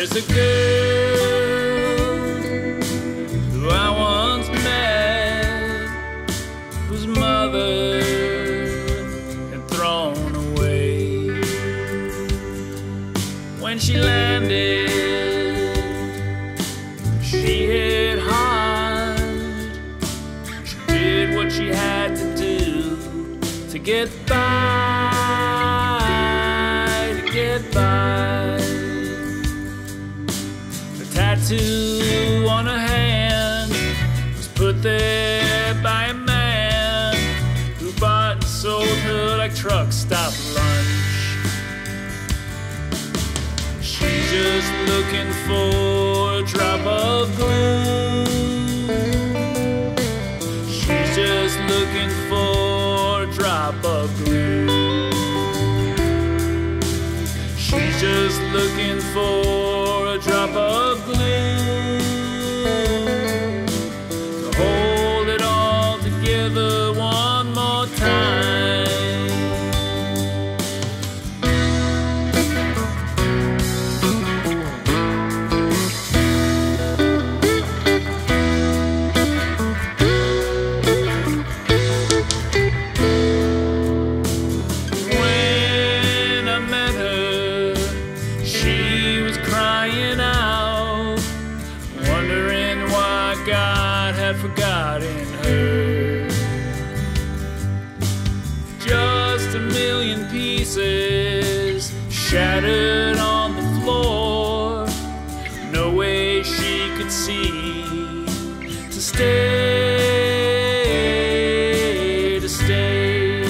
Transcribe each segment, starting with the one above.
There's a girl who I once met whose mother had thrown away when she landed. She hit hard. She did what she had to do to get by, tattoo on her hand was put there by a man who bought and sold her like truck stop lunch. She's just looking for a drop of glue. She's just looking for a drop of glue. She's just looking for to stay, to stay.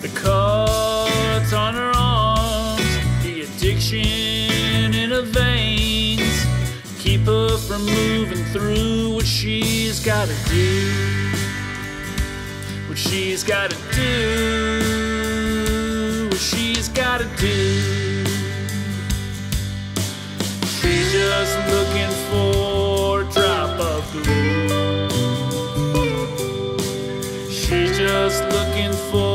The cuts on her arms, the addiction in her veins, keep her from moving through what she's gotta do. What she's gotta do. What she's looking for